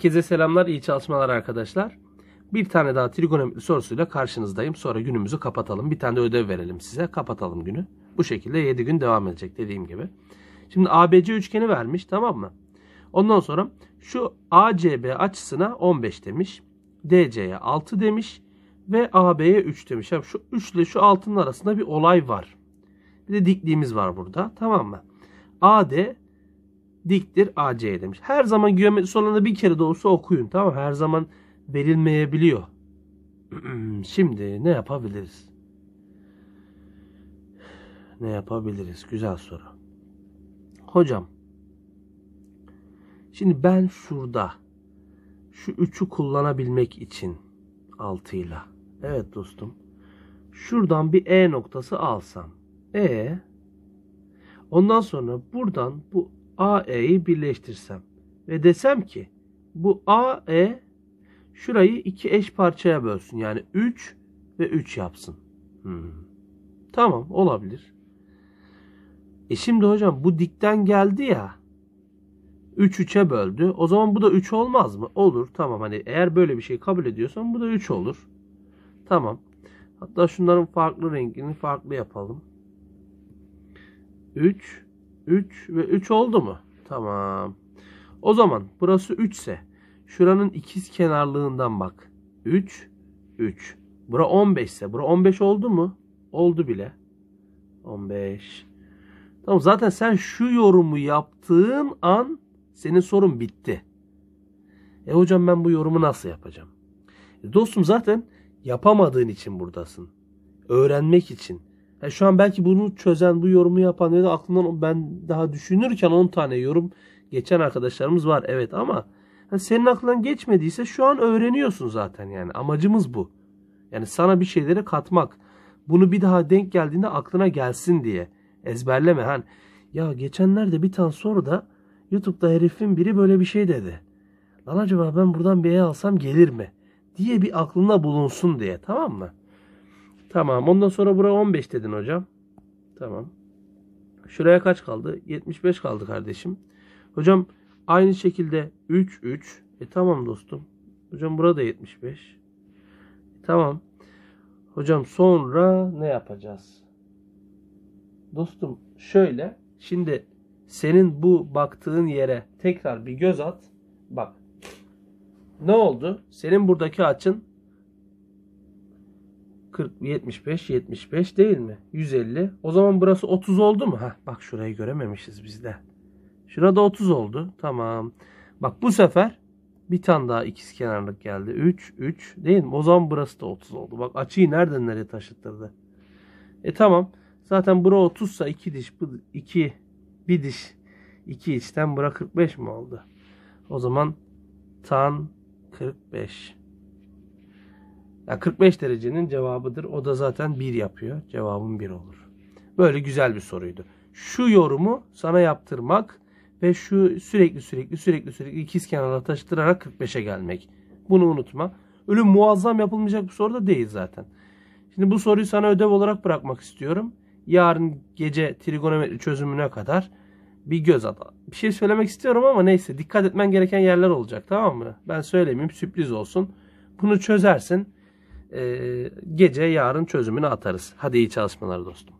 Herkese selamlar, iyi çalışmalar arkadaşlar. Bir tane daha trigonometri sorusuyla karşınızdayım. Sonra günümüzü kapatalım. Bir tane de ödev verelim size. Kapatalım günü. Bu şekilde 7 gün devam edecek dediğim gibi. Şimdi ABC üçgeni vermiş tamam mı? Ondan sonra şu ACB açısına 15 demiş. DC'ye 6 demiş. Ve AB'ye 3 demiş. Yani şu 3 ile şu 6'nın arasında bir olay var. Bir de dikliğimiz var burada. Tamam mı? AD diktir AC'ye demiş. Her zaman geometri sorularında bir kere de olsa okuyun. Tamam Her zaman verilmeyebiliyor. Şimdi ne yapabiliriz? Ne yapabiliriz? Güzel soru. Hocam. Şimdi ben şurada şu üçü kullanabilmek için altıyla. Evet dostum. Şuradan bir E noktası alsam. E Ondan sonra buradan bu AE'yi birleştirsem ve desem ki bu AE şurayı iki eş parçaya bölsün. Yani 3 ve 3 yapsın. Hmm. Tamam olabilir. E şimdi hocam bu dikten geldi ya. 3 3'e böldü. O zaman bu da 3 olmaz mı? Olur. Tamam hani eğer böyle bir şey kabul ediyorsan bu da 3 olur. Tamam. Hatta şunların farklı rengini farklı yapalım. 3 3 ve 3 oldu mu? Tamam. O zaman burası 3 ise şuranın ikiz kenarlığından bak. 3 3. Bura 15 ise bura 15 oldu mu? Oldu bile. 15. Tamam zaten sen şu yorumu yaptığın an senin sorun bitti. E hocam ben bu yorumu nasıl yapacağım? E dostum zaten yapamadığın için buradasın. Öğrenmek için. Yani şu an belki bunu çözen, bu yorumu yapan ya da aklından ben daha düşünürken 10 tane yorum geçen arkadaşlarımız var. Evet ama yani senin aklından geçmediyse şu an öğreniyorsun zaten yani. Amacımız bu. Yani sana bir şeyleri katmak. Bunu bir daha denk geldiğinde aklına gelsin diye. Ezberleme. Hani ya geçenlerde bir tane soruda YouTube'da herifin biri böyle bir şey dedi. Lan acaba ben buradan bir alsam gelir mi? Diye bir aklına bulunsun diye. Tamam mı? Tamam. Ondan sonra buraya 15 dedin hocam. Tamam. Şuraya kaç kaldı? 75 kaldı kardeşim. Hocam aynı şekilde 3 3. E tamam dostum. Hocam burada 75. E, tamam. Hocam sonra ne yapacağız? Dostum şöyle. Şimdi senin bu baktığın yere tekrar bir göz at. Bak. Ne oldu? Senin buradaki açın 40, 75, 75 değil mi? 150. O zaman burası 30 oldu mu? Heh, bak şurayı görememişiz biz de. Şurada 30 oldu. Tamam. Bak bu sefer bir tane daha ikiz kenarlık geldi. 3, 3 değil mi? O zaman burası da 30 oldu. Bak açıyı nereden nereye taşıttırdı. E tamam. Zaten bura 30 ise 2 diş, bu 2 bir diş 2 içten bura 45 mi oldu? O zaman tan 45. Yani 45 derecenin cevabıdır. O da zaten 1 yapıyor. Cevabım 1 olur. Böyle güzel bir soruydu. Şu yorumu sana yaptırmak ve şu sürekli sürekli sürekli sürekli ikiz kenara taşıtırarak 45'e gelmek. Bunu unutma. Öyle muazzam yapılmayacak bir soru da değil zaten. Şimdi bu soruyu sana ödev olarak bırakmak istiyorum. Yarın gece trigonometri çözümüne kadar bir göz at. Bir şey söylemek istiyorum ama neyse dikkat etmen gereken yerler olacak tamam mı? Ben söylemeyeyim sürpriz olsun. Bunu çözersin. Ee, gece yarın çözümünü atarız. Hadi iyi çalışmalar dostum.